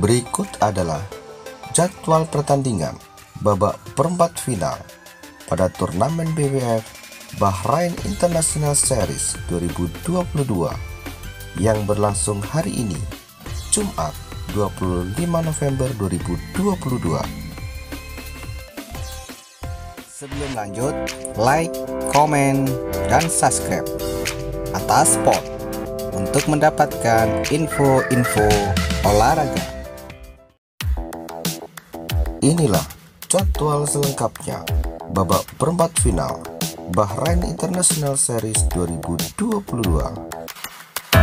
Berikut adalah jadwal pertandingan babak perempat final pada turnamen BWF Bahrain International Series 2022 yang berlangsung hari ini, Jumat 25 November 2022. Sebelum lanjut, like, komen, dan subscribe atas spot untuk mendapatkan info-info olahraga. Inilah jadwal selengkapnya babak perempat final Bahrain International Series 2022.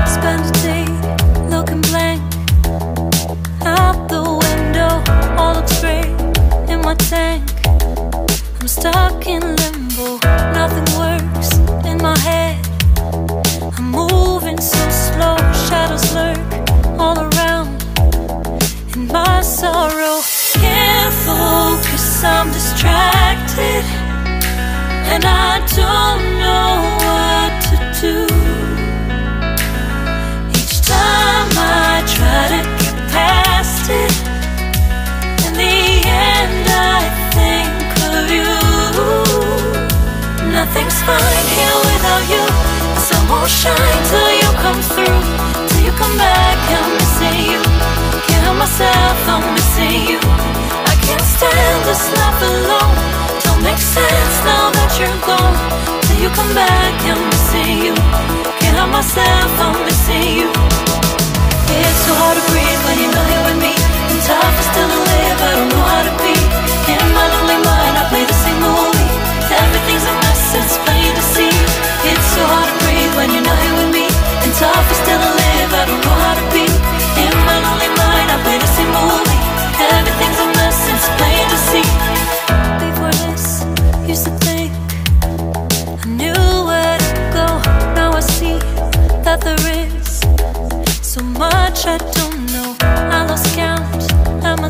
Spend I'm distracted, and I don't know what to do. Each time I try to get past it, in the end I think of you. Nothing's fine here without you. The sun won't shine till you come through. Till you come back, I'm missing you. This life alone. Don't make sense now that you're gone. Till you come back, I'm missing you. Can't help myself, I'm missing you. It's so hard to breathe when you're not here with me. And tough is still to live, I don't know how to be. In my lonely mind, I play the same movie. Everything's a mess, it's plain to see. It's so hard to breathe when you're not here with me. And tough is still to much I don't know. I lost count and my